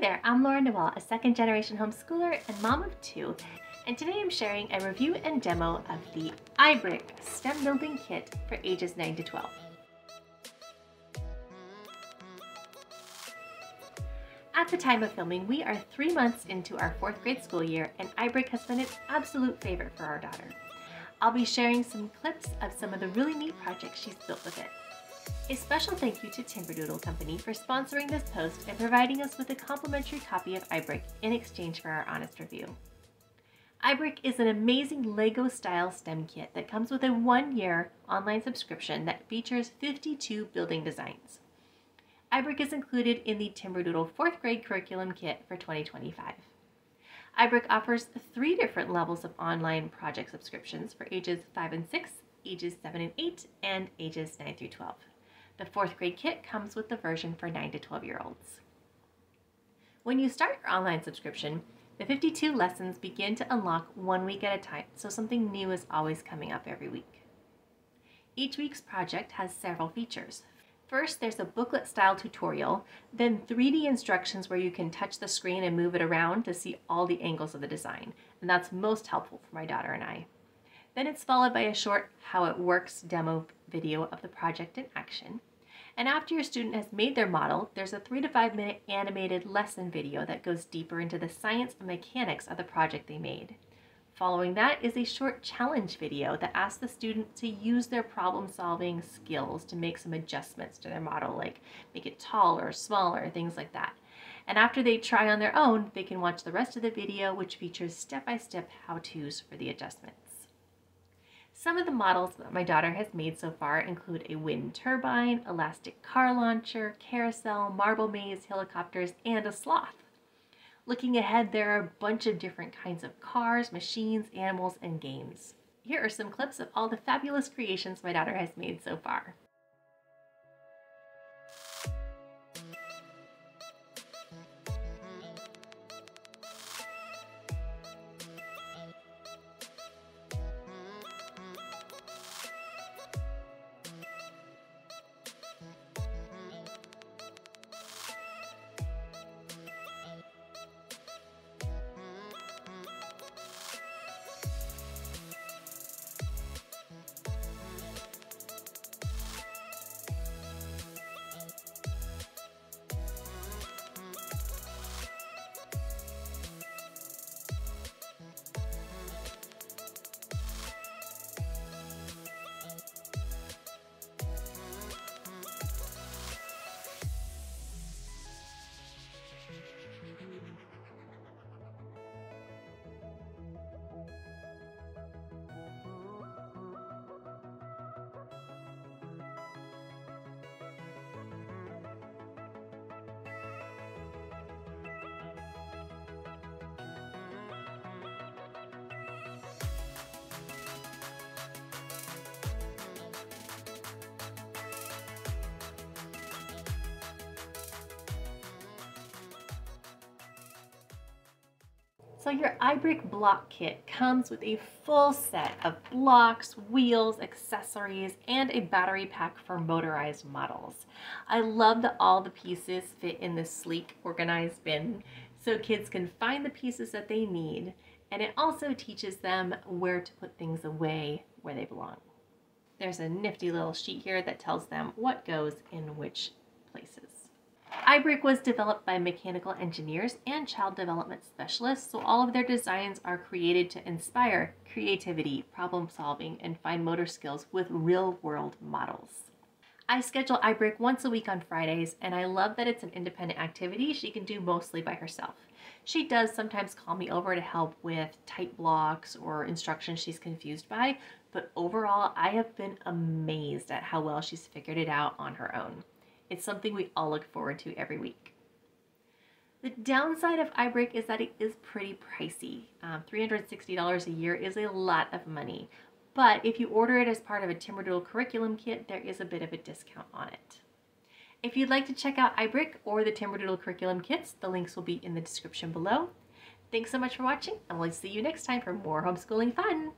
there, I'm Laura Noelle, a second generation homeschooler and mom of two, and today I'm sharing a review and demo of the iBrick STEM Building Kit for ages 9 to 12. At the time of filming, we are three months into our fourth grade school year, and iBrick has been an absolute favorite for our daughter. I'll be sharing some clips of some of the really neat projects she's built with it. A special thank you to Timberdoodle Company for sponsoring this post and providing us with a complimentary copy of iBrick in exchange for our honest review. iBrick is an amazing Lego style STEM kit that comes with a one year online subscription that features 52 building designs. iBrick is included in the Timberdoodle 4th grade curriculum kit for 2025. iBrick offers three different levels of online project subscriptions for ages 5 and 6, ages 7 and 8, and ages 9 through 12. The fourth grade kit comes with the version for 9 to 12 year olds. When you start your online subscription, the 52 lessons begin to unlock one week at a time, so something new is always coming up every week. Each week's project has several features. First, there's a booklet style tutorial, then 3D instructions where you can touch the screen and move it around to see all the angles of the design, and that's most helpful for my daughter and I. Then it's followed by a short how it works demo video of the project in action. And after your student has made their model, there's a three to five minute animated lesson video that goes deeper into the science and mechanics of the project they made. Following that is a short challenge video that asks the student to use their problem solving skills to make some adjustments to their model, like make it taller, or smaller, things like that. And after they try on their own, they can watch the rest of the video, which features step-by-step how-tos for the adjustments. Some of the models that my daughter has made so far include a wind turbine, elastic car launcher, carousel, marble maze, helicopters, and a sloth. Looking ahead, there are a bunch of different kinds of cars, machines, animals, and games. Here are some clips of all the fabulous creations my daughter has made so far. So your iBrick block kit comes with a full set of blocks, wheels, accessories, and a battery pack for motorized models. I love that all the pieces fit in this sleek, organized bin so kids can find the pieces that they need, and it also teaches them where to put things away where they belong. There's a nifty little sheet here that tells them what goes in which places iBrick was developed by mechanical engineers and child development specialists, so all of their designs are created to inspire creativity, problem solving, and fine motor skills with real world models. I schedule iBrick once a week on Fridays, and I love that it's an independent activity she can do mostly by herself. She does sometimes call me over to help with tight blocks or instructions she's confused by, but overall, I have been amazed at how well she's figured it out on her own. It's something we all look forward to every week. The downside of iBrick is that it is pretty pricey. Um, $360 a year is a lot of money, but if you order it as part of a Timberdoodle curriculum kit, there is a bit of a discount on it. If you'd like to check out iBrick or the Timberdoodle curriculum kits, the links will be in the description below. Thanks so much for watching, and we'll see you next time for more homeschooling fun.